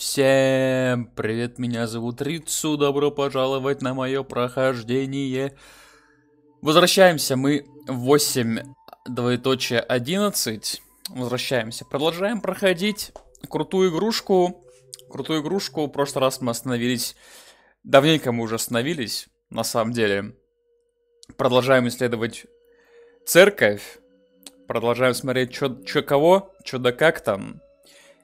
Всем привет, меня зовут Рицу, добро пожаловать на мое прохождение. Возвращаемся мы в 8, двоеточие 11. Возвращаемся, продолжаем проходить крутую игрушку. Крутую игрушку, в прошлый раз мы остановились, давненько мы уже остановились, на самом деле. Продолжаем исследовать церковь. Продолжаем смотреть, что кого, что да как там.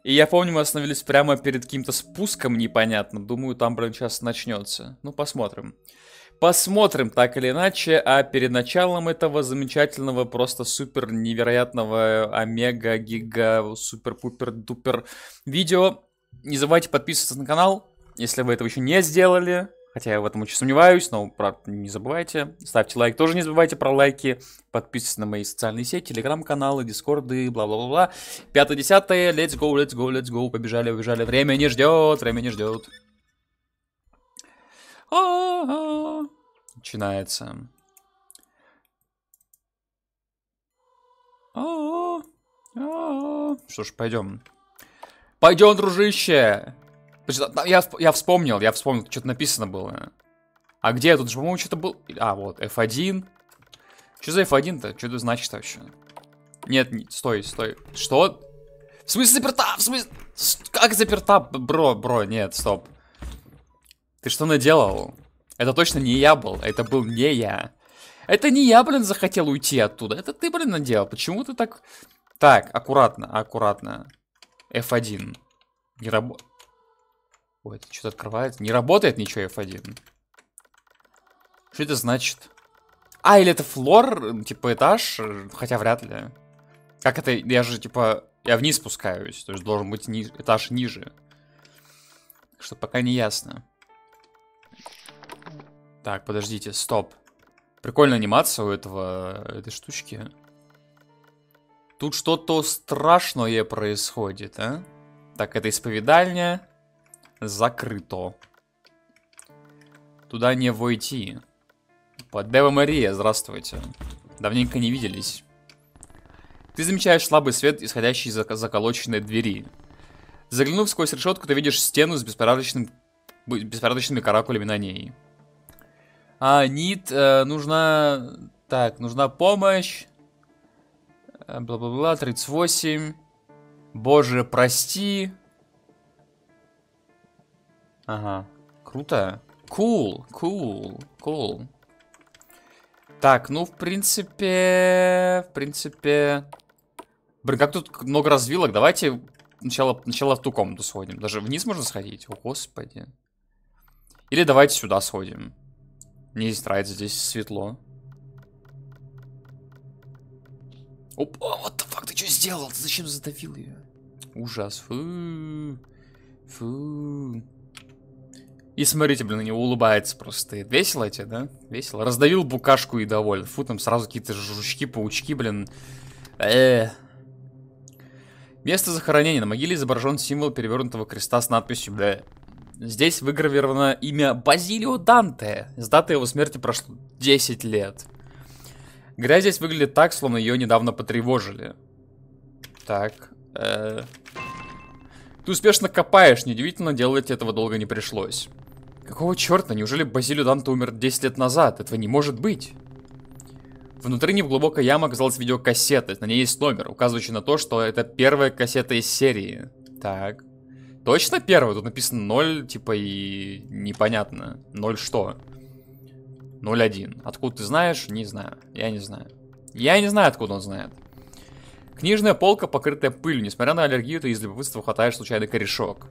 И я помню, мы остановились прямо перед каким-то спуском непонятным. Думаю, там, блин, сейчас начнется. Ну, посмотрим. Посмотрим, так или иначе. А перед началом этого замечательного, просто супер невероятного, омега, гига, супер-пупер-дупер видео. Не забывайте подписываться на канал, если вы этого еще не сделали. Хотя я в этом очень сомневаюсь, но, правда, не забывайте. Ставьте лайк, тоже не забывайте про лайки. Подписывайтесь на мои социальные сети, телеграм-каналы, дискорды, бла-бла-бла. Пятое-десятое, let's go, let's go, let's go. Побежали, побежали. Время не ждет, время не ждет. Начинается. Что ж, пойдем. Пойдем, дружище! Я, я вспомнил, я вспомнил, что-то написано было. А где? Тут же, по-моему, что-то был... А, вот, F1. Что за F1-то? Что это значит вообще? Нет, не, стой, стой. Что? В смысле заперта? В смысле... Как заперта? Бро, бро, нет, стоп. Ты что наделал? Это точно не я был, это был не я. Это не я, блин, захотел уйти оттуда. Это ты, блин, наделал. Почему ты так... Так, аккуратно, аккуратно. F1. Не работает. Ой, это что-то открывается. Не работает ничего F1. Что это значит? А, или это флор, типа этаж? Хотя вряд ли. Как это? Я же, типа, я вниз спускаюсь. То есть должен быть ни... этаж ниже. Что пока не ясно. Так, подождите, стоп. Прикольная анимация у этого, этой штучки. Тут что-то страшное происходит, а? Так, это исповедальня. Закрыто. Туда не войти. Под Дева Мария, здравствуйте. Давненько не виделись. Ты замечаешь слабый свет, исходящий из заколоченной двери. Заглянув сквозь решетку, ты видишь стену с беспорядочным, беспорядочными каракулями на ней. А, Нит, э, нужна... Так, нужна помощь. Э, бла-бла-бла, 38. Боже, прости. Ага. Круто. Cool, cool, cool. Так, ну, в принципе... В принципе... Блин, как тут много развилок. Давайте сначала, сначала в ту комнату сходим. Даже вниз можно сходить? О, господи. Или давайте сюда сходим. Мне здесь нравится, здесь светло. Опа, вот the fuck, ты что сделал? Ты зачем задавил ее? Ужас. Фу. Фу. И смотрите, блин, на него улыбается просто. Весело тебе, да? Весело. Раздавил букашку и доволен. Фу, там сразу какие-то жучки, паучки, блин. Э. Место захоронения. На могиле изображен символ перевернутого креста с надписью «Б». Здесь выгравировано имя Базилио Данте. С даты его смерти прошло 10 лет. Грязь здесь выглядит так, словно ее недавно потревожили. Так. Э... Ты успешно копаешь, неудивительно, делать этого долго не пришлось. Какого черта? Неужели Базилио Данте умер 10 лет назад? Этого не может быть. Внутри неглубокой ямы оказалась видеокассета. На ней есть номер, указывающий на то, что это первая кассета из серии. Так. Точно первая? Тут написано 0, типа, и непонятно. 0 что? 0-1. Откуда ты знаешь? Не знаю. Я не знаю. Я не знаю, откуда он знает. Книжная полка, покрытая пылью. Несмотря на аллергию, ты из любопытства хватаешь случайный корешок.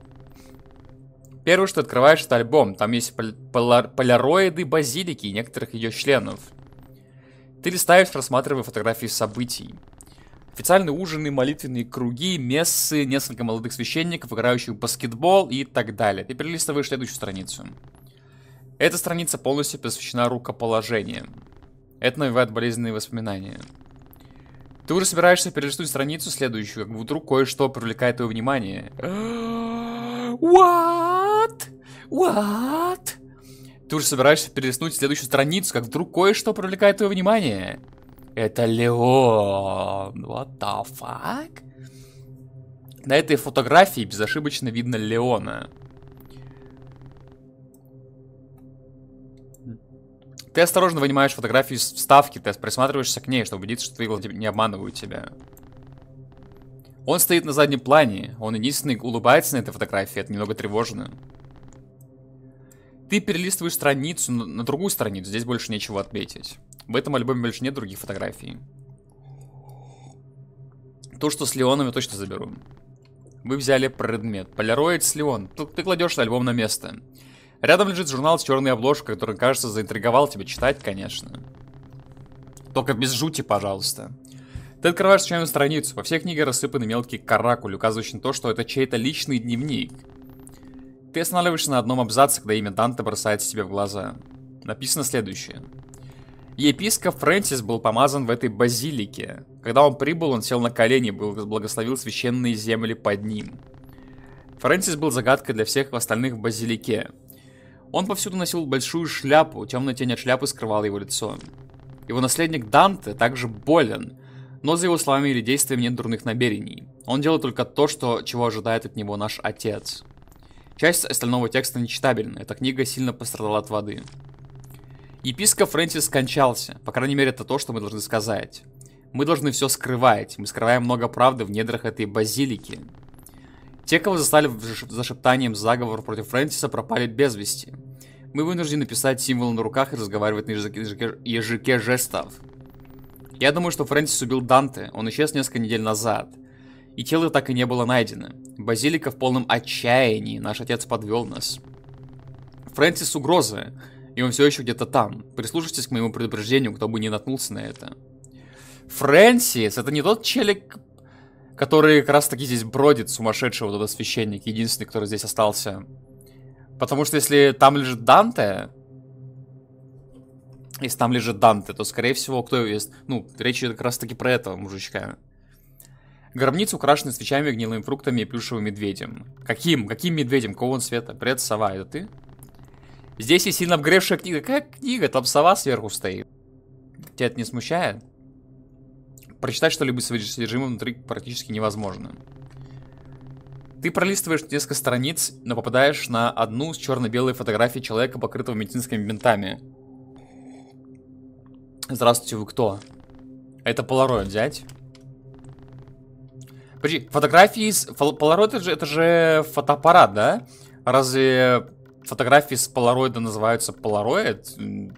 Первое, что открываешь, это альбом. Там есть поля поляроиды базилики и некоторых ее членов. Ты листаешь, рассматривая фотографии событий. Официальные ужины, молитвенные круги, мессы, несколько молодых священников, играющих в баскетбол и так далее. Ты перелистываешь следующую страницу. Эта страница полностью посвящена рукоположениям. Это навевает болезненные воспоминания. Ты уже собираешься перелистнуть страницу следующую, как вдруг кое-что привлекает твое внимание. What? What? Ты уже собираешься перелистнуть следующую страницу, как вдруг кое-что привлекает твое внимание. Это Леон. What the fuck? На этой фотографии безошибочно видно Леона. Ты осторожно вынимаешь фотографию из вставки, ты присматриваешься к ней, чтобы убедиться, что твои не обманывают тебя. Он стоит на заднем плане, он единственный улыбается на этой фотографии, это немного тревожно. Ты перелистываешь страницу на другую страницу, здесь больше нечего отметить. В этом альбоме больше нет других фотографий. То, что с Леоном я точно заберу. Вы взяли предмет. Полироид с Леон. Ты, ты кладешь альбом на место. Рядом лежит журнал с черной обложкой, который, кажется, заинтриговал тебя читать, конечно. Только без жути, пожалуйста. Ты открываешь случайную страницу. Во всей книге рассыпаны мелкие каракули, указывающие на то, что это чей-то личный дневник. Ты останавливаешься на одном абзаце, когда имя Данте бросается тебе в глаза. Написано следующее. Епископ Фрэнсис был помазан в этой базилике. Когда он прибыл, он сел на колени и благословил священные земли под ним. Фрэнсис был загадкой для всех остальных в базилике. Он повсюду носил большую шляпу, темная тень от шляпы скрывала его лицо. Его наследник Данте также болен, но за его словами или действиями нет дурных намерений. Он делает только то, что, чего ожидает от него наш отец. Часть остального текста нечитабельна, эта книга сильно пострадала от воды. Епископ Фрэнсис скончался, по крайней мере это то, что мы должны сказать. Мы должны все скрывать, мы скрываем много правды в недрах этой базилики. Те, кого застали за шептанием заговор против Фрэнсиса, пропали без вести. Мы вынуждены писать символы на руках и разговаривать на языке, языке, жестов. Я думаю, что Фрэнсис убил Данте, он исчез несколько недель назад. И тело так и не было найдено. Базилика в полном отчаянии, наш отец подвел нас. Фрэнсис угроза, и он все еще где-то там. Прислушайтесь к моему предупреждению, кто бы не наткнулся на это. Фрэнсис, это не тот челик, который как раз таки здесь бродит, сумасшедший вот этот священник, единственный, который здесь остался. Потому что если там лежит Данте, если там лежит Данте, то, скорее всего, кто есть... Ну, речь идет как раз таки про этого мужичка. Гробница украшена свечами, гнилыми фруктами и плюшевым медведем. Каким? Каким медведем? Кого он цвета? Привет, сова, это ты? Здесь есть сильно обгревшая книга. Какая книга? Там сова сверху стоит. Тебя это не смущает? Прочитать что-либо содержимое внутри практически невозможно. Ты пролистываешь несколько страниц, но попадаешь на одну с черно-белой фотографией человека, покрытого медицинскими бинтами. Здравствуйте, вы кто? Это Polaroid взять? Подожди, фотографии из... Polaroid это же, это же фотоаппарат, да? Разве фотографии с Polaroid называются Polaroid?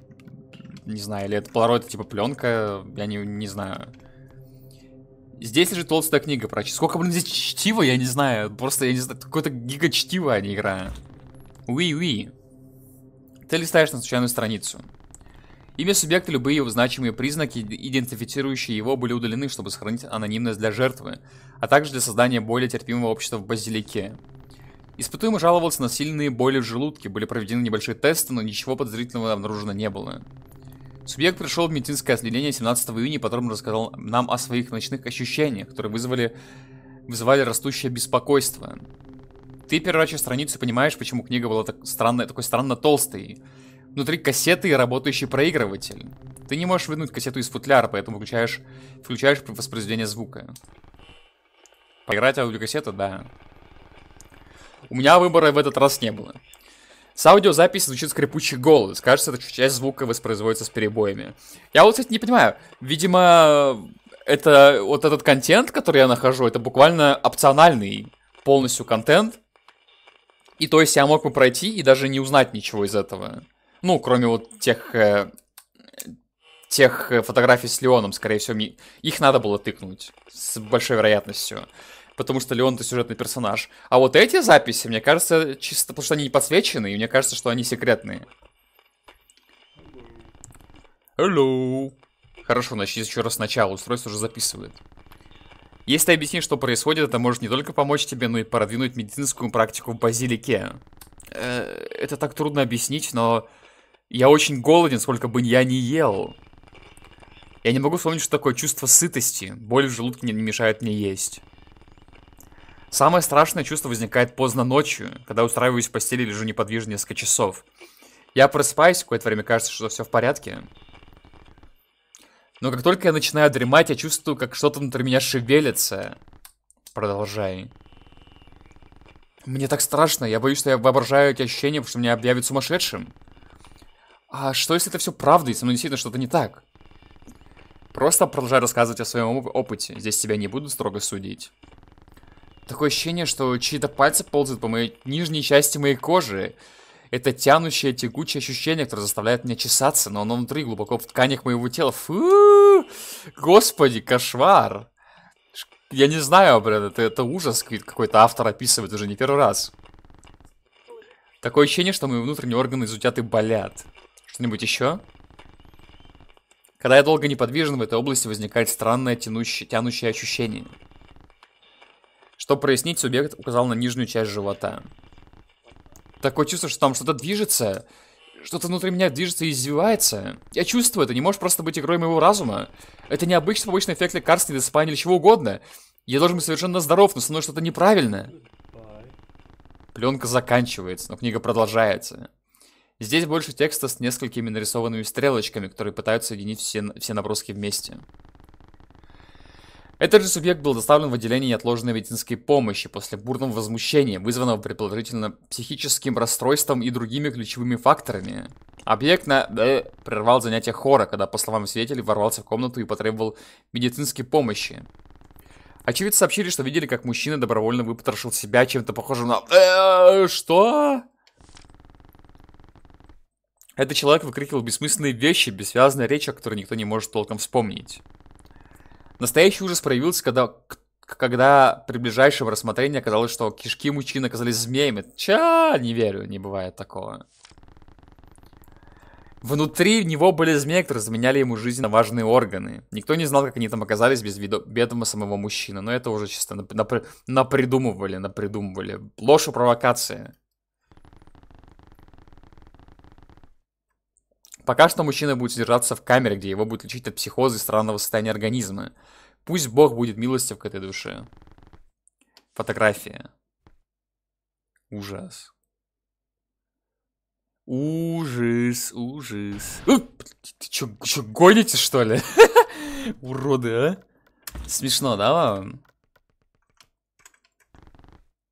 Не знаю, или это Polaroid типа пленка? Я не, не знаю. Здесь лежит толстая книга про Сколько, блин, здесь чтива, я не знаю. Просто, я не знаю, какое-то гига чтиво, а не игра. Уи-уи. Ты листаешь на случайную страницу. Имя субъекта, любые его значимые признаки, идентифицирующие его, были удалены, чтобы сохранить анонимность для жертвы, а также для создания более терпимого общества в базилике. Испытуемый жаловался на сильные боли в желудке, были проведены небольшие тесты, но ничего подозрительного обнаружено не было. Субъект пришел в медицинское отделение 17 июня и потом рассказал нам о своих ночных ощущениях, которые вызвали, вызывали растущее беспокойство. Ты переворачиваешь страницу и понимаешь, почему книга была так странно, такой странно толстой. Внутри кассеты работающий проигрыватель. Ты не можешь вынуть кассету из футляра, поэтому включаешь, включаешь воспроизведение звука. Поиграть аудиокассету, да. У меня выбора в этот раз не было. С аудиозаписи звучит скрипучий голос. Кажется, эта часть звука воспроизводится с перебоями. Я вот, кстати, не понимаю. Видимо, это вот этот контент, который я нахожу, это буквально опциональный полностью контент. И то есть я мог бы пройти и даже не узнать ничего из этого. Ну, кроме вот тех... Э, тех фотографий с Леоном, скорее всего, мне... их надо было тыкнуть. С большой вероятностью потому что Леон это сюжетный персонаж. А вот эти записи, мне кажется, чисто потому что они не подсвечены, и мне кажется, что они секретные. Hello. Хорошо, начни еще раз сначала, устройство уже записывает. Если ты объяснишь, что происходит, это может не только помочь тебе, но и продвинуть медицинскую практику в базилике. Э, это так трудно объяснить, но я очень голоден, сколько бы я ни ел. Я не могу вспомнить, что такое чувство сытости. Боль в желудке не, мешает мне есть. Самое страшное чувство возникает поздно ночью, когда устраиваюсь в постели и лежу неподвижно несколько часов. Я просыпаюсь, какое-то время кажется, что все в порядке. Но как только я начинаю дремать, я чувствую, как что-то внутри меня шевелится. Продолжай. Мне так страшно, я боюсь, что я воображаю эти ощущения, потому что меня объявят сумасшедшим. А что, если это все правда, и со мной действительно что-то не так? Просто продолжай рассказывать о своем оп- опыте. Здесь тебя не будут строго судить. Такое ощущение, что чьи-то пальцы ползают по моей нижней части моей кожи. Это тянущее, тягучее ощущение, которое заставляет меня чесаться, но оно внутри, глубоко в тканях моего тела. Фу! Господи, кошмар! Я не знаю, блин, это, это ужас какой-то автор описывает уже не первый раз. Такое ощущение, что мои внутренние органы изутят и болят. Что-нибудь еще? Когда я долго неподвижен, в этой области возникает странное тянущее, тянущее ощущение. Чтобы прояснить, субъект указал на нижнюю часть живота. Такое чувство, что там что-то движется, что-то внутри меня движется и извивается. Я чувствую это, не может просто быть игрой моего разума. Это не обычный побочный эффект лекарств, недосыпания или чего угодно. Я должен быть совершенно здоров, но со мной что-то неправильно. Пленка заканчивается, но книга продолжается. Здесь больше текста с несколькими нарисованными стрелочками, которые пытаются соединить все, все наброски вместе. Этот же субъект был доставлен в отделение неотложной медицинской помощи после бурного возмущения, вызванного предположительно психическим расстройством и другими ключевыми факторами. Объект на... Э, прервал занятие хора, когда, по словам свидетелей, ворвался в комнату и потребовал медицинской помощи. Очевидцы сообщили, что видели, как мужчина добровольно выпотрошил себя чем-то похожим на... Э, что? Этот человек выкрикивал бессмысленные вещи, бессвязные речи, которые никто не может толком вспомнить. Настоящий ужас проявился, когда, когда при ближайшем рассмотрении оказалось, что кишки мужчины оказались змеями. Ча, не верю, не бывает такого. Внутри него были змеи, которые заменяли ему жизненно важные органы. Никто не знал, как они там оказались без ведома самого мужчины. Но это уже чисто напр напридумывали, напридумывали. Ложь и провокация. Пока что мужчина будет содержаться в камере, где его будет лечить от психоза и странного состояния организма. Пусть Бог будет милостив к этой душе. Фотография. Ужас. Ужас, ужас. Ты чё, чё, гоните, что ли? Уроды, а? Смешно, да вам?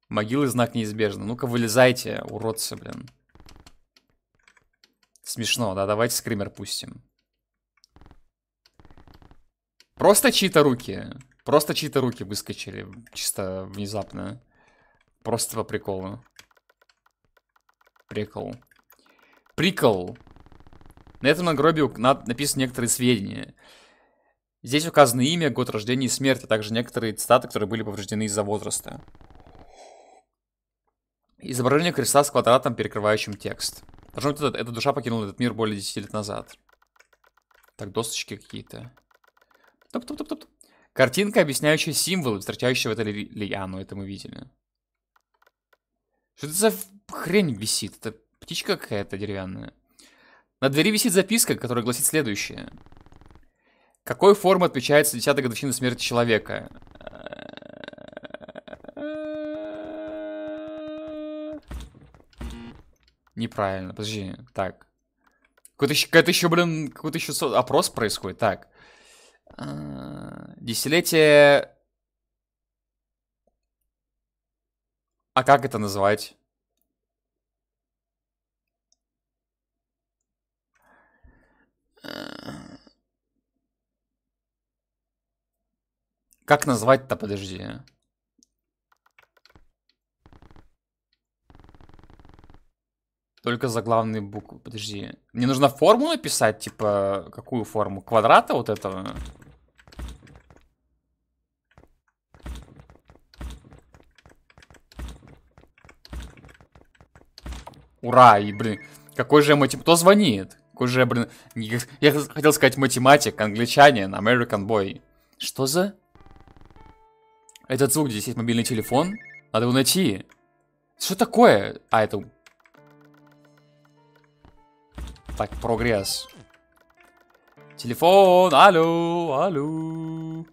Могилы знак неизбежно. Ну-ка, вылезайте, уродцы, блин. Смешно, да? Давайте скример пустим. Просто чьи-то руки. Просто чьи-то руки выскочили. Чисто внезапно. Просто по приколу. Прикол. Прикол. На этом надгробии написаны некоторые сведения. Здесь указаны имя, год рождения и смерти, а также некоторые цитаты, которые были повреждены из-за возраста. Изображение креста с квадратом, перекрывающим текст. Должно быть, эта, душа покинула этот мир более 10 лет назад. Так, досочки какие-то. Топ-топ-топ-топ. Картинка, объясняющая символы, встречающие в этой ли... ли... А, ну это мы видели. Что это за хрень висит? Это птичка какая-то деревянная. На двери висит записка, которая гласит следующее. Какой формы отмечается 10 годовщина смерти человека? Неправильно, подожди. Так. Какой-то еще, какой-то еще, блин, какой-то еще опрос происходит. Так. А, десятилетие... А как это называть? Как назвать-то, подожди. Только заглавные буквы. Подожди. Мне нужно форму написать, типа, какую форму? Квадрата вот этого? Ура, и, блин, какой же математик... Кто звонит? Какой же, блин... Я хотел сказать математик, англичанин, American boy. Что за... Этот звук, здесь есть мобильный телефон? Надо его найти. Что такое? А, это так, прогресс. Телефон, алло, алло.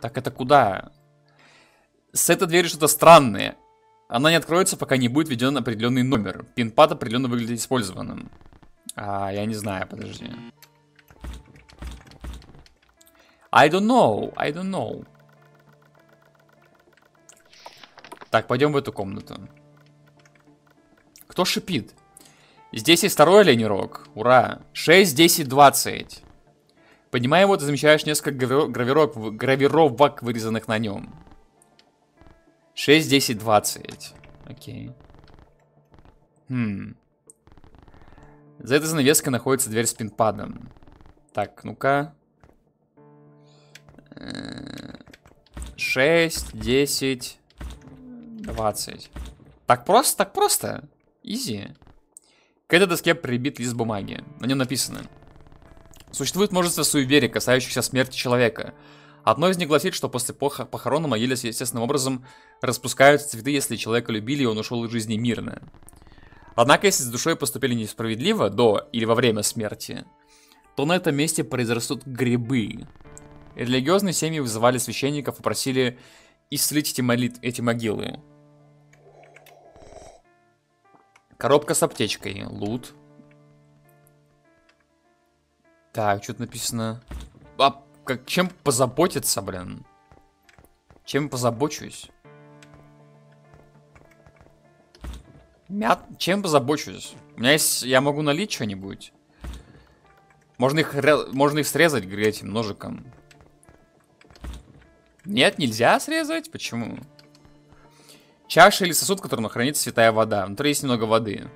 Так, это куда? С этой дверью что-то странное. Она не откроется, пока не будет введен определенный номер. Пин-пад определенно выглядит использованным. А, я не знаю, подожди. I don't know, I don't know. Так, пойдем в эту комнату. Кто шипит? Здесь есть второй оленей рог. Ура. 6, 10, 20. Поднимая его, ты замечаешь несколько гравировок, гравировок вырезанных на нем. 6, 10, 20. Окей. Хм. За этой занавеской находится дверь с пинпадом. Так, ну-ка. 6, 10, 20. Так просто, так просто. Изи. К этой доске прибит лист бумаги. На нем написано. Существует множество суеверий, касающихся смерти человека. Одно из них гласит, что после похорон на могиле естественным образом распускаются цветы, если человека любили и он ушел из жизни мирно. Однако, если с душой поступили несправедливо до или во время смерти, то на этом месте произрастут грибы. Религиозные семьи вызывали священников и просили исцелить эти, молит эти могилы. Коробка с аптечкой. Лут. Так, что-то написано. А, как, чем позаботиться, блин? Чем позабочусь? Мят... Чем позабочусь? У меня есть... Я могу налить что-нибудь. Можно их, можно их срезать этим ножиком. Нет, нельзя срезать? Почему? Чаша или сосуд, в котором хранится святая вода. Внутри есть немного воды.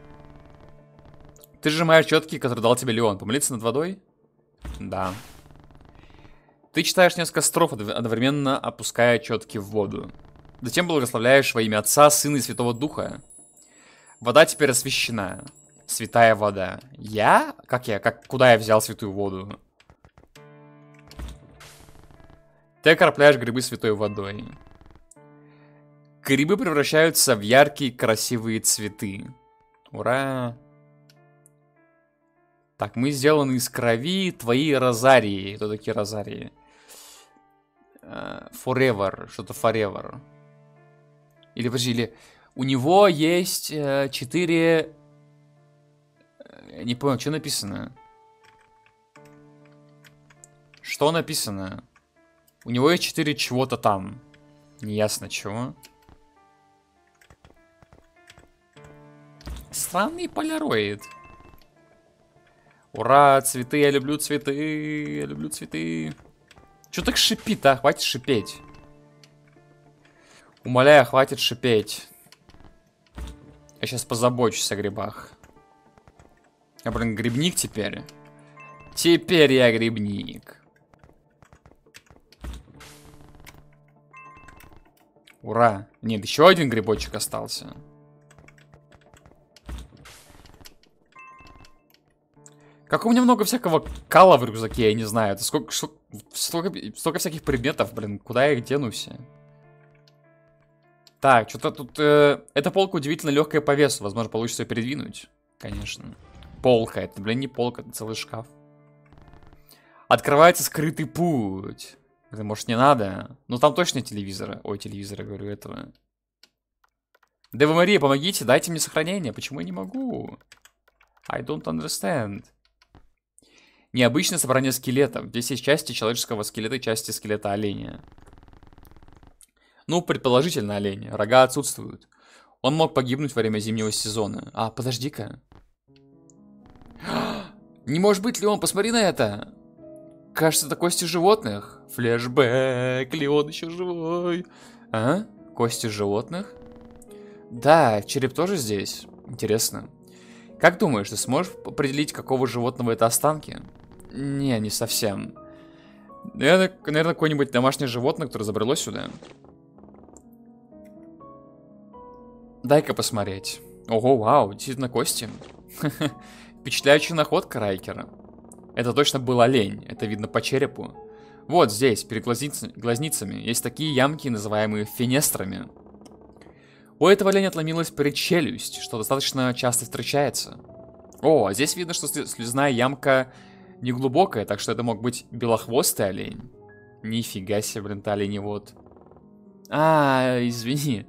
Ты сжимаешь четки, которые дал тебе Леон. Помолиться над водой? Да. Ты читаешь несколько строф, одновременно опуская четки в воду. Затем благословляешь во имя Отца, Сына и Святого Духа. Вода теперь освящена. Святая вода. Я? Как я? Как, куда я взял святую воду? Ты окропляешь грибы святой водой. Грибы превращаются в яркие красивые цветы. Ура! Так, мы сделаны из крови твои розарии. Кто такие розарии? Uh, forever, что-то forever. Или, подожди, или... У него есть uh, четыре... Uh, не понял, что написано? Что написано? У него есть четыре чего-то там. Неясно чего. Странный поляроид. Ура, цветы, я люблю цветы, я люблю цветы. Че так шипит, а? Хватит шипеть. Умоляю, хватит шипеть. Я сейчас позабочусь о грибах. Я, блин, грибник теперь. Теперь я грибник. Ура. Нет, еще один грибочек остался. Как у меня много всякого кала в рюкзаке, я не знаю. Это сколько, что, столько, столько всяких предметов, блин. Куда я их дену все? Так, что-то тут... Э, эта полка удивительно легкая по весу. Возможно, получится ее передвинуть. Конечно. Полка. Это, блин, не полка, это целый шкаф. Открывается скрытый путь. Это, может, не надо? Ну, там точно телевизора. Ой, телевизора, говорю, этого. Дева Мария, помогите, дайте мне сохранение. Почему я не могу? I don't understand. Необычное собрание скелетов. Здесь есть части человеческого скелета и части скелета оленя. Ну, предположительно оленя. Рога отсутствуют. Он мог погибнуть во время зимнего сезона. А, подожди-ка. Не может быть, Леон, посмотри на это. Кажется, это кости животных. Флэшбэк, Леон еще живой. А? Кости животных? Да, череп тоже здесь. Интересно. Как думаешь, ты сможешь определить, какого животного это останки? Не, не совсем. Наверное, наверное какое-нибудь домашнее животное, которое забрело сюда. Дай-ка посмотреть. Ого, вау, действительно кости. Впечатляющая находка Райкера. Это точно был олень, это видно по черепу. Вот здесь, перед глазниц... глазницами, есть такие ямки, называемые фенестрами. У этого оленя отломилась челюсть, что достаточно часто встречается. О, а здесь видно, что слезная ямка не глубокая, так что это мог быть белохвостый олень. Нифига себе, блин, олень вот. А, извини,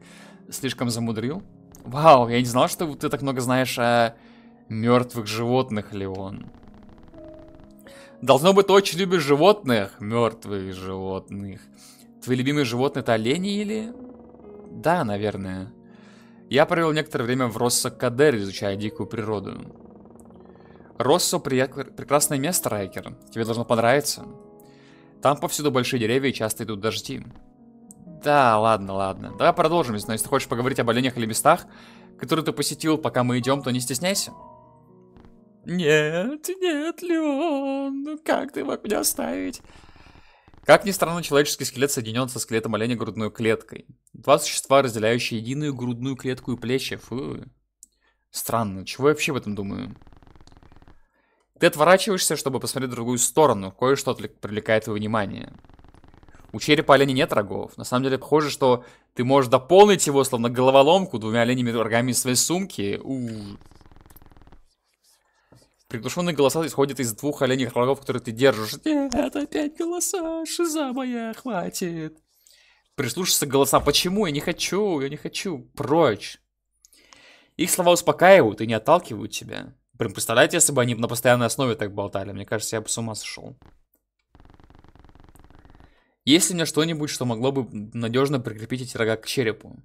слишком замудрил. Вау, я не знал, что ты так много знаешь о мертвых животных, Леон. Должно быть, ты очень любишь животных, мертвых животных. Твои любимые животные это олени или Да, наверное. Я провел некоторое время в Россо-Кадер, изучая дикую природу. Россо прекрасное место, Райкер. Тебе должно понравиться. Там повсюду большие деревья и часто идут дожди. Да, ладно, ладно. Давай продолжим, но если ты хочешь поговорить об оленях или местах, которые ты посетил, пока мы идем, то не стесняйся. Нет, нет, Леон, ну как ты мог меня оставить? Как ни странно, человеческий скелет соединен со скелетом оленя грудной клеткой. Два существа, разделяющие единую грудную клетку и плечи. Фу. Странно, чего я вообще в этом думаю? Ты отворачиваешься, чтобы посмотреть в другую сторону. Кое-что привлекает твое внимание. У черепа оленя нет рогов. На самом деле, похоже, что ты можешь дополнить его, словно головоломку, двумя оленями рогами из своей сумки. У -у -у. Приглушенные голоса исходят из двух оленей рогов, которые ты держишь. Нет, опять голоса, шиза моя, хватит. Прислушайся к голосам. Почему? Я не хочу, я не хочу. Прочь. Их слова успокаивают и не отталкивают тебя. Прям представляете, если бы они на постоянной основе так болтали? Мне кажется, я бы с ума сошел. Есть ли у меня что-нибудь, что могло бы надежно прикрепить эти рога к черепу?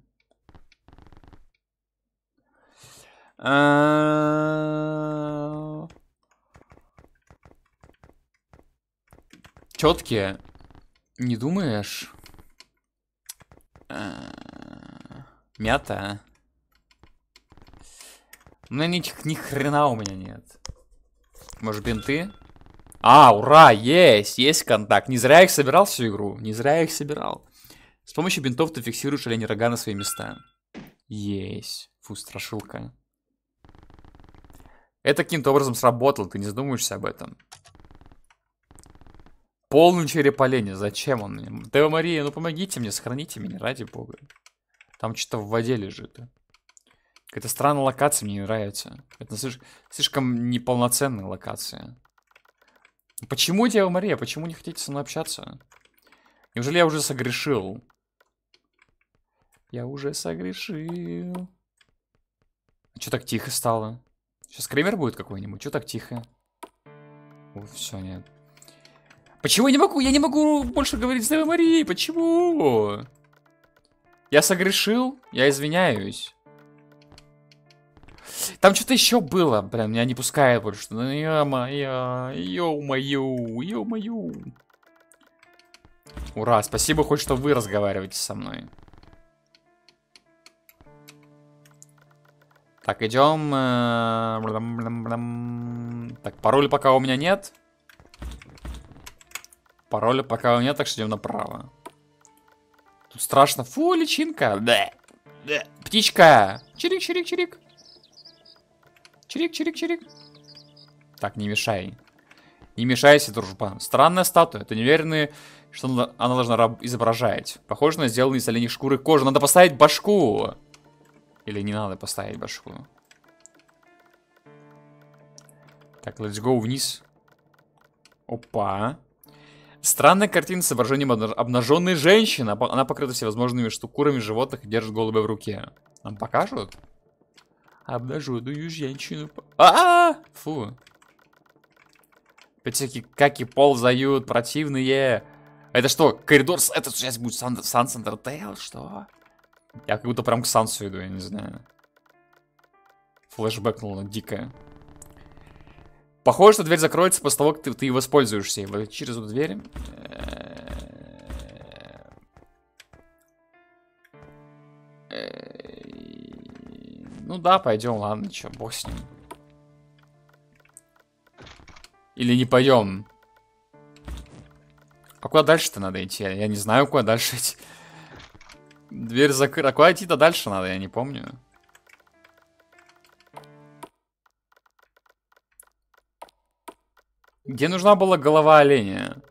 Четкие. Не думаешь? А, Ну, ни, ни хрена у меня нет. Может, бинты? А, ура, есть, есть контакт. Не зря я их собирал всю игру. Не зря я их собирал. С помощью бинтов ты фиксируешь олени рога на свои места. Есть. Фу, страшилка. Это каким-то образом сработало, ты не задумываешься об этом. Полный череп оленя, зачем он мне? Дева Мария, ну помогите мне, сохраните меня, ради бога. Там что-то в воде лежит. Какая-то странная локация мне не нравится. Это слишком неполноценная локация. Почему, Дева Мария, почему не хотите со мной общаться? Неужели я уже согрешил? Я уже согрешил. А что так тихо стало? Сейчас кремер будет какой-нибудь? Что так тихо? О, все, нет. Почему я не могу? Я не могу больше говорить с Девой Марией. Почему? Я согрешил? Я извиняюсь. Там что-то еще было, прям, меня не пускает больше. Ну, ё-моё, ё-моё, ё-моё. Ура, спасибо хоть, что вы разговариваете со мной. Так, идем. Э, так, пароля пока у меня нет. Пароля пока у меня так что идем направо. Тут страшно. Фу, личинка. Да. Птичка. Чирик, чирик, чирик. Чирик, чирик, чирик. Так, не мешай. Не мешайся, дружба. Странная статуя. Это неуверенные, что она должна изображать. Похоже на сделанные из оленей шкуры кожи. Надо поставить башку. Или не надо поставить башку. Так, let's go вниз. Опа. Странная картина с изображением обнаженной женщины. Она покрыта всевозможными штукурами животных и держит голубя в руке. Нам покажут? Обнаженную женщину. А, -а, -а! Фу. Опять всякие каки ползают, противные. Это что, коридор? Это сейчас будет Сан Санс Андертейл? Что? Я как будто прям к Сансу иду, я не знаю. Флэшбэкнуло дико. Похоже, что дверь закроется после того, как ты, ты воспользуешься. Через эту дверь. Ну да, пойдем, ладно, чё, бог с ним. Или не пойдем. А куда дальше-то надо идти? Я не знаю, куда дальше идти. Дверь закрыта. А куда идти-то дальше надо, я не помню. Где нужна была голова оленя?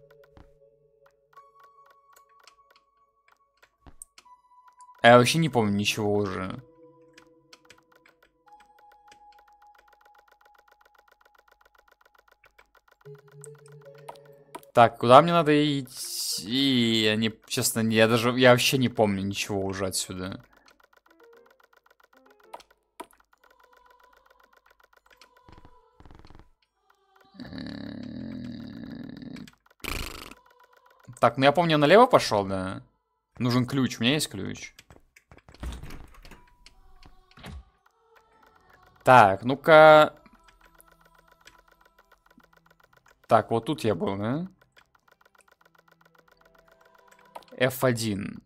А я вообще не помню ничего уже. Так, куда мне надо идти? Я не, честно, я даже, я вообще не помню ничего уже отсюда. Э, так, ну я помню, я налево пошел, да? Нужен ключ, у меня есть ключ. Так, ну-ка... Так, вот тут я был, да? F1.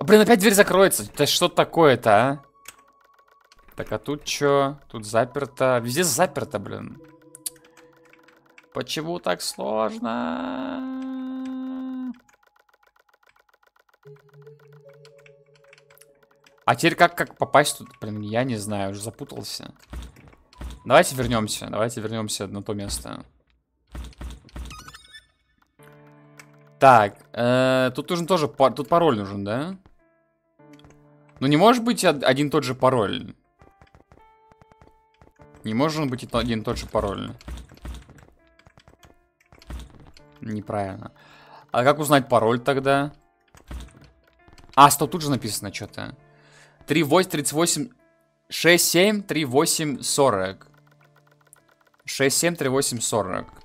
Блин, опять дверь закроется. Это что такое-то, а? Так, а тут что? Тут заперто. Везде заперто, блин. Почему так сложно? А теперь как, как попасть тут? Блин, я не знаю, уже запутался. Давайте вернемся, давайте вернемся на то место. Так, э, тут нужен тоже, тут пароль нужен, да? Ну не может быть один тот же пароль. Не может быть один тот же пароль. Неправильно. А как узнать пароль тогда? А, стоп, тут же написано что-то. 38, 38, 67, 38, 40. 67, 38, 40.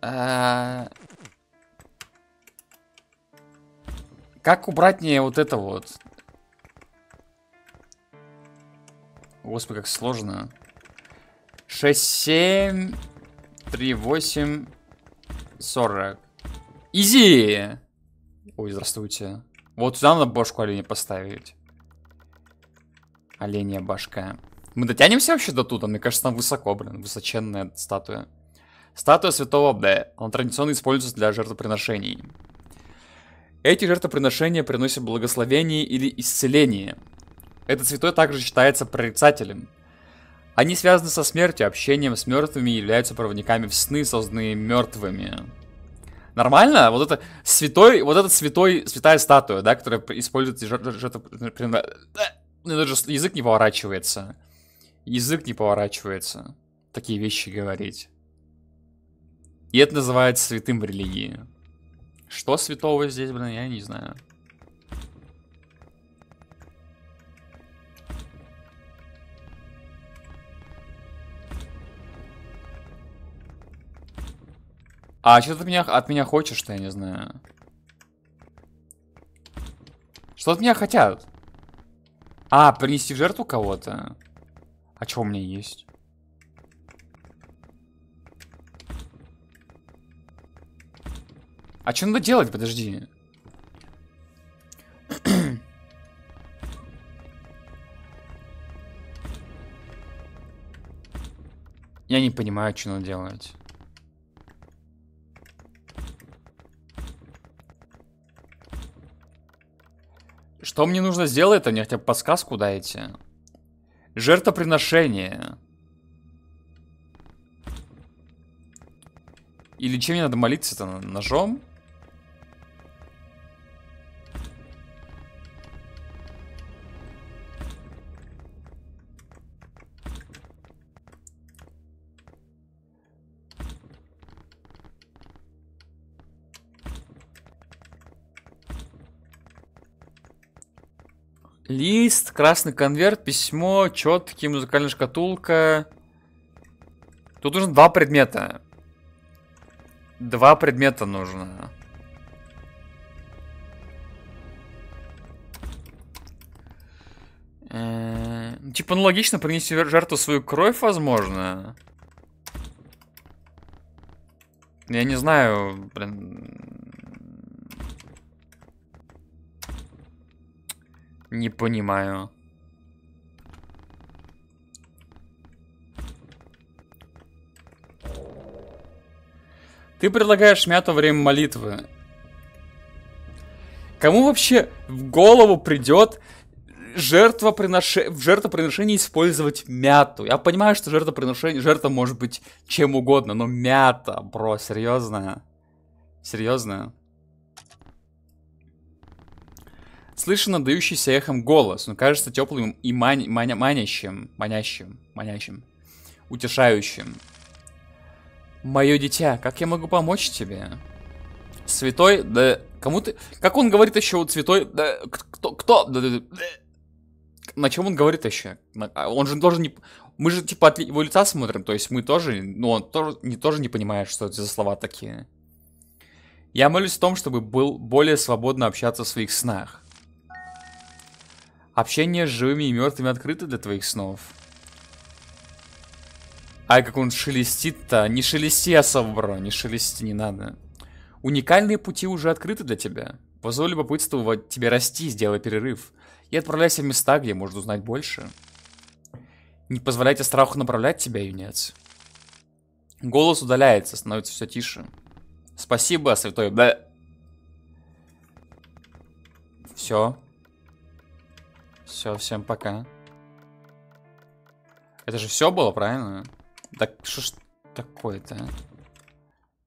А... Как убрать мне вот это вот? Господи, как сложно. 6, 7, 3, 8, 40. Изи! Ой, здравствуйте. Вот сюда надо башку оленя поставить. Оленя башка. Мы дотянемся вообще до туда? Мне кажется, там высоко, блин. Высоченная статуя. Статуя святого Б. Она традиционно используется для жертвоприношений. Эти жертвоприношения приносят благословение или исцеление. Этот святой также считается прорицателем. Они связаны со смертью, общением с мертвыми и являются проводниками в сны, созданные мертвыми. Нормально? Вот это святой, вот этот святой, святая статуя, да, которая используется даже язык не поворачивается. Язык не поворачивается. Такие вещи говорить. И это называется святым в религии. Что святого здесь, блин, я не знаю. А что ты от меня, от меня хочешь, что я не знаю? Что от меня хотят? А, принести в жертву кого-то? А что у меня есть? А что надо делать? Подожди. Я не понимаю, что надо делать. Что мне нужно сделать? Это мне хотя бы подсказку дайте. Жертвоприношение. Или чем мне надо молиться-то? Ножом? Лист, красный конверт, письмо, четки, музыкальная шкатулка. Тут нужно два предмета. Два предмета нужно. Э -э типа, ну логично принести жертву свою кровь, возможно. Я не знаю, блин. Не понимаю. Ты предлагаешь мяту во время молитвы. Кому вообще в голову придет жертвопринош... в использовать мяту? Я понимаю, что жертвоприношение, жертва может быть чем угодно, но мята, бро, серьезно? Серьезно? Слышен отдающийся эхом голос, но кажется теплым и мань, маня, манящим, манящим, манящим, утешающим. Мое дитя, как я могу помочь тебе? Святой, да кому ты... Как он говорит еще, вот святой, да кто, кто, да, да, да. На чем он говорит еще? А он же должен не... Мы же типа от его лица смотрим, то есть мы тоже, ну он тоже не, тоже не понимает, что это за слова такие. Я молюсь о том, чтобы был более свободно общаться в своих снах. Общение с живыми и мертвыми открыто для твоих снов. Ай, как он шелестит-то. Не шелести особо, бро, не шелести, не надо. Уникальные пути уже открыты для тебя. Позволь любопытству тебе расти, сделай перерыв. И отправляйся в места, где можно узнать больше. Не позволяйте страху направлять тебя, юнец. Голос удаляется, становится все тише. Спасибо, святой. Да. Все. Все, всем пока. Это же все было, правильно? Так что ж такое-то, а?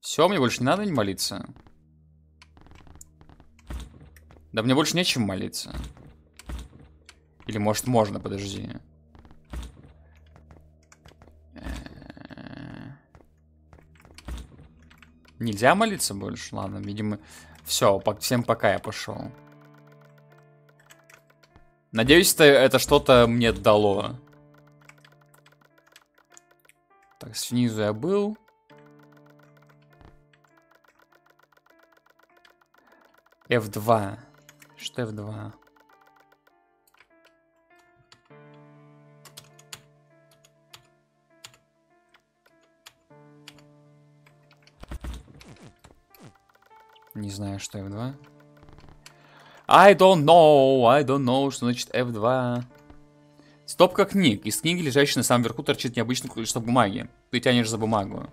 Все, мне больше не надо не молиться. Да мне больше нечем молиться. Или может можно, подожди. Нельзя молиться больше? Ладно, видимо... Все, всем пока я пошел. Надеюсь, это, это что-то мне дало. Так, снизу я был. F2. Что F2? Не знаю, что F2. I don't know, I don't know, что значит F2. Стопка книг. Из книги, лежащей на самом верху, торчит необычный кусок бумаги. Ты тянешь за бумагу.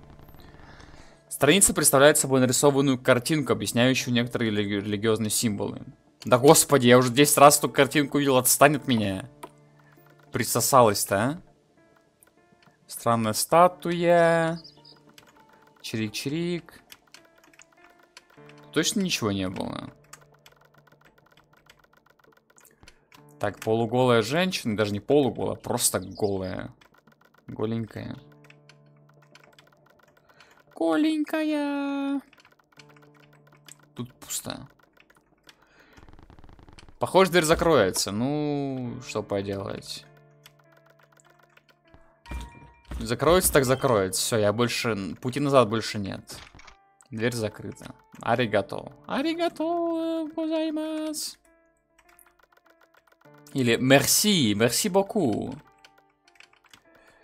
Страница представляет собой нарисованную картинку, объясняющую некоторые религи религиозные символы. Да господи, я уже 10 раз эту картинку видел, отстань от меня. Присосалась-то, а? Странная статуя. Чирик-чирик. Точно ничего не было. Так, полуголая женщина, даже не полуголая, просто голая. Голенькая. Голенькая. Тут пусто. Похоже, дверь закроется. Ну, что поделать. Закроется, так закроется. Все, я больше... Пути назад больше нет. Дверь закрыта. Аригато. Аригато гозаймас. Или merci, merci beaucoup.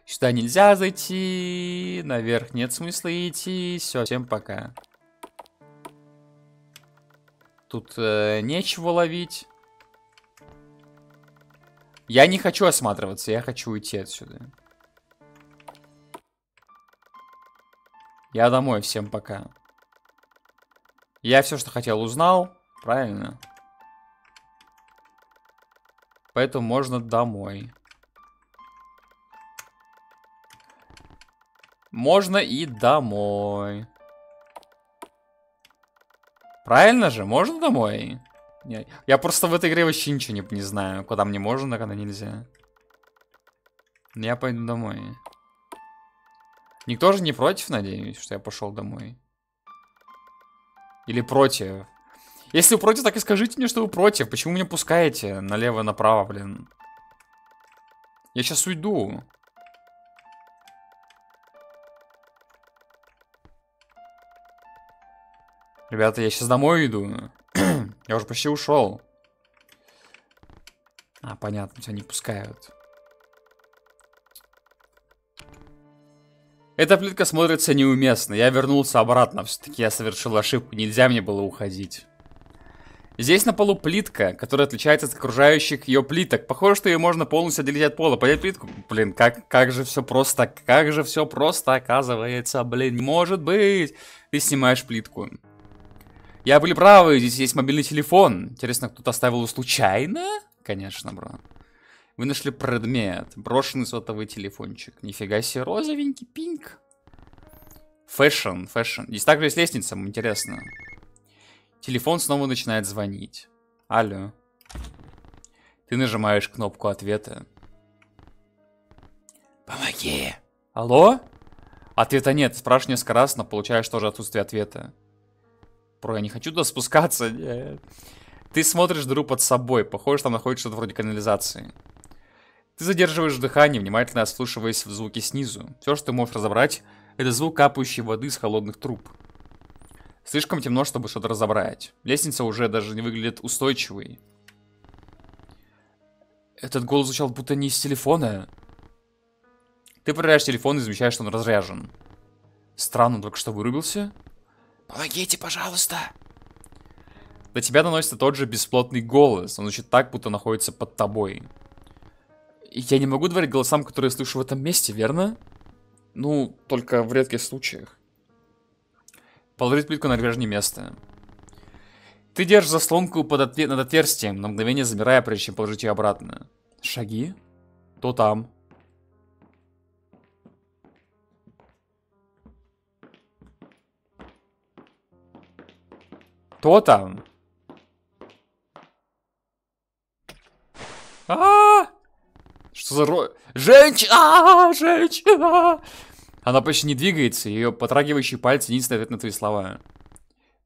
Сюда нельзя зайти, наверх нет смысла идти. Все, всем пока. Тут э, нечего ловить. Я не хочу осматриваться, я хочу уйти отсюда. Я домой, всем пока. Я все, что хотел, узнал. Правильно. Поэтому можно домой. Можно и домой. Правильно же? Можно домой? Я, я просто в этой игре вообще ничего не, не знаю. Куда мне можно, а когда нельзя. Я пойду домой. Никто же не против, надеюсь, что я пошел домой. Или против. Если вы против, так и скажите мне, что вы против. Почему меня пускаете налево-направо, блин? Я сейчас уйду. Ребята, я сейчас домой иду. я уже почти ушел. А, понятно, тебя не пускают. Эта плитка смотрится неуместно. Я вернулся обратно. Все-таки я совершил ошибку. Нельзя мне было уходить. Здесь на полу плитка, которая отличается от окружающих ее плиток. Похоже, что ее можно полностью отделить от пола. Поднять плитку? Блин, как, как же все просто, как же все просто оказывается, блин, может быть. Ты снимаешь плитку. Я были правы, здесь есть мобильный телефон. Интересно, кто-то оставил его случайно? Конечно, бро. Вы нашли предмет. Брошенный сотовый телефончик. Нифига себе, розовенький, pink. Fashion, fashion. Здесь также есть лестница, интересно. Телефон снова начинает звонить. Алло. Ты нажимаешь кнопку ответа. Помоги. Алло? Ответа нет. Спрашиваешь несколько раз, но получаешь тоже отсутствие ответа. Про, я не хочу туда спускаться. Нет. Ты смотришь дыру под собой. Похоже, там находится что-то вроде канализации. Ты задерживаешь дыхание, внимательно ослушиваясь в звуки снизу. Все, что ты можешь разобрать, это звук капающей воды из холодных труб. Слишком темно, чтобы что-то разобрать. Лестница уже даже не выглядит устойчивой. Этот голос звучал будто не из телефона. Ты проверяешь телефон и замечаешь, что он разряжен. Странно, он только что вырубился. Помогите, пожалуйста. До тебя доносится тот же бесплотный голос. Он звучит так, будто находится под тобой. Я не могу говорить голосам, которые я слышу в этом месте, верно? Ну, только в редких случаях. Положить плитку на прежнее место. Ты держишь заслонку под отве над отверстием, на мгновение замирая, прежде чем положить ее обратно. Шаги? То там. То там. А, -а, -а! Что за ро... Женщина! А, -а, -а женщина! Она почти не двигается, ее потрагивающие пальцы единственный ответ на твои слова.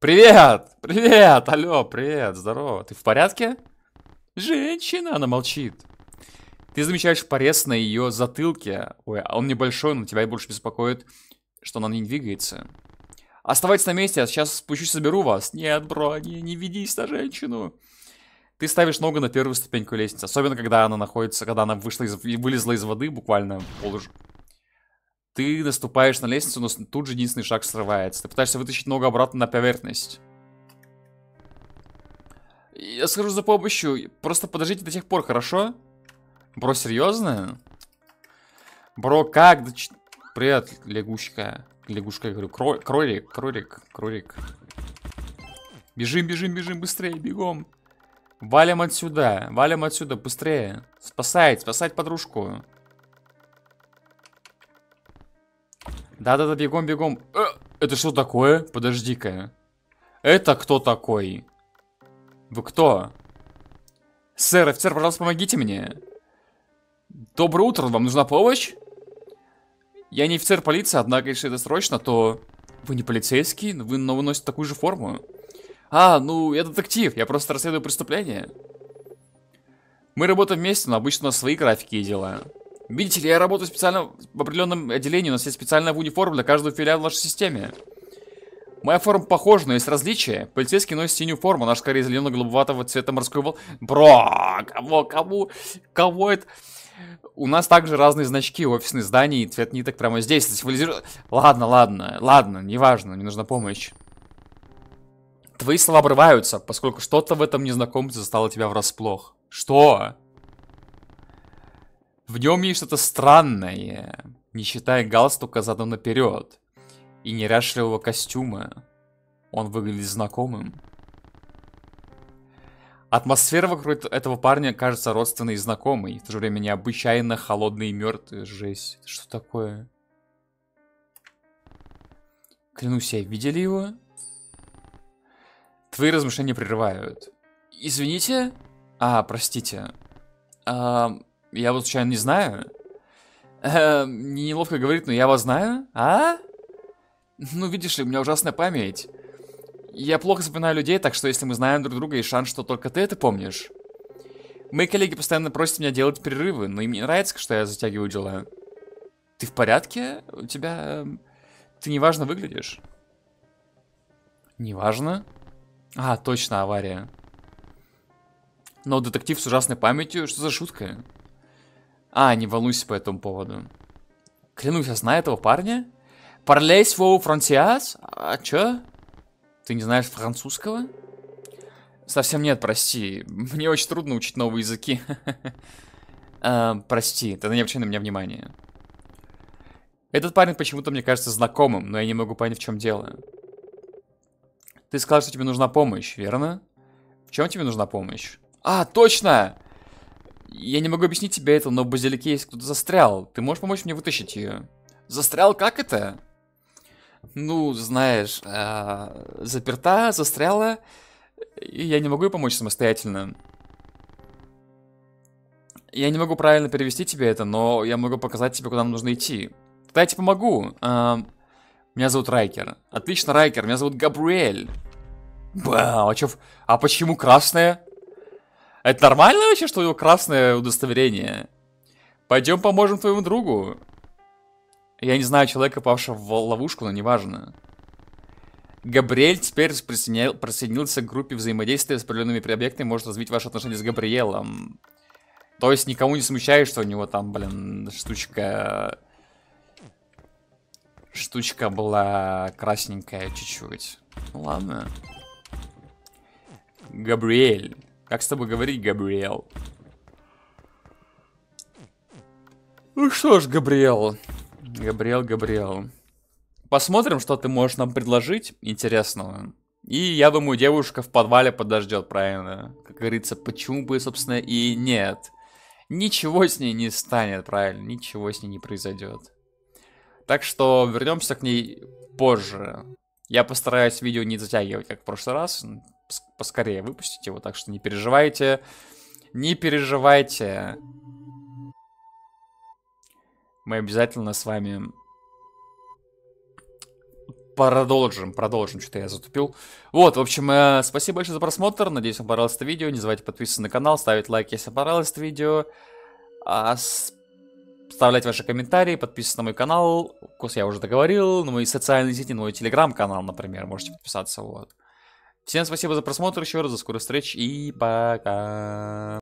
Привет! Привет! Алло, привет, здорово. Ты в порядке? Женщина, она молчит. Ты замечаешь порез на ее затылке. Ой, а он небольшой, но тебя больше беспокоит, что она не двигается. Оставайтесь на месте, я сейчас спущусь, соберу вас. Нет, бро, не, не ведись на женщину. Ты ставишь ногу на первую ступеньку лестницы, особенно когда она находится, когда она вышла из, вылезла из воды буквально полуж... Ты наступаешь на лестницу, но тут же единственный шаг срывается. Ты пытаешься вытащить ногу обратно на поверхность. Я схожу за помощью. Просто подождите до тех пор, хорошо? Бро, серьезно? Бро, как? Привет, лягушка. Лягушка, я говорю. Кро кролик, кролик, кролик. Бежим, бежим, бежим, быстрее, бегом. Валим отсюда, валим отсюда, быстрее. Спасать, спасать подружку. Да-да-да, бегом, бегом. Э, это что такое? Подожди-ка. Это кто такой? Вы кто? Сэр, офицер, пожалуйста, помогите мне. Доброе утро, вам нужна помощь? Я не офицер полиции, однако, если это срочно, то... Вы не полицейский, вы, но вы носите такую же форму. А, ну, я детектив, я просто расследую преступление. Мы работаем вместе, но обычно свои графики и дела. Видите ли, я работаю специально в определенном отделении, у нас есть специальная униформа для каждого филиала в вашей системе. Моя форма похожа, но есть различия. Полицейский носит синюю форму, наш скорее зелено-голубоватого цвета морской волны. Бро, кого, кому, кого это... У нас также разные значки, офисные здания и цвет ниток прямо здесь. Символизирует... Ладно, ладно, ладно, неважно, мне нужна помощь. Твои слова обрываются, поскольку что-то в этом незнакомце застало тебя врасплох. Что? В нем есть что-то странное, не считая галстука задом наперед и неряшливого костюма. Он выглядит знакомым. Атмосфера вокруг этого парня кажется родственной и знакомой, в то же время необычайно холодной и мертвой. Жесть, что такое? Клянусь, я видели его? Твои размышления прерывают. Извините? А, простите. А, я вот случайно не знаю. Э, неловко говорить, но я вас знаю? А? Ну, видишь ли, у меня ужасная память. Я плохо запоминаю людей, так что если мы знаем друг друга, есть шанс, что только ты это помнишь. Мои коллеги постоянно просят меня делать перерывы, но им не нравится, что я затягиваю дела. Ты в порядке? У тебя... Ты неважно выглядишь. Неважно? А, точно, авария. Но детектив с ужасной памятью, что за шутка? А, не волнуйся по этому поводу. Клянусь, я знаю этого парня? Парлейс воу франсиас? А чё? Ты не знаешь французского? Совсем нет, прости. Мне очень трудно учить новые языки. а, прости, ты не обращай на меня внимания. Этот парень почему-то мне кажется знакомым, но я не могу понять, в чем дело. Ты сказал, что тебе нужна помощь, верно? В чем тебе нужна помощь? А, точно! Я не могу объяснить тебе это, но в базилике есть кто-то застрял. Ты можешь помочь мне вытащить ее? Застрял? Как это? Ну, знаешь, э, заперта, застряла, и я не могу ей помочь самостоятельно. Я не могу правильно перевести тебе это, но я могу показать тебе, куда нам нужно идти. Тогда я тебе помогу. Э, меня зовут Райкер. Отлично, Райкер. Меня зовут Габриэль. Ба, а, чё, а почему красная? Это нормально вообще, что у него красное удостоверение? Пойдем поможем твоему другу. Я не знаю человека, попавшего в ловушку, но неважно. Габриэль теперь присоединился к группе взаимодействия с определенными объектами, может развить ваши отношения с Габриэлом. То есть никому не смущает, что у него там, блин, штучка... Штучка была красненькая чуть-чуть. Ну ладно. Габриэль. Как с тобой говорить, Габриэл? Ну что ж, Габриэл. Габриэл, Габриэл. Посмотрим, что ты можешь нам предложить интересного. И я думаю, девушка в подвале подождет, правильно? Как говорится, почему бы, собственно, и нет. Ничего с ней не станет, правильно? Ничего с ней не произойдет. Так что вернемся к ней позже. Я постараюсь видео не затягивать, как в прошлый раз. Поскорее выпустить его, так что не переживайте. Не переживайте. Мы обязательно с вами продолжим, продолжим, что-то я затупил. Вот, в общем, э, спасибо большое за просмотр, надеюсь, вам понравилось это видео, не забывайте подписываться на канал, ставить лайк, если понравилось это видео, а, вставлять ваши комментарии, подписываться на мой канал, курс я уже договорил, на мои социальные сети, на мой телеграм-канал, например, можете подписаться, вот. Всем спасибо за просмотр еще раз, за скорую встречу и пока.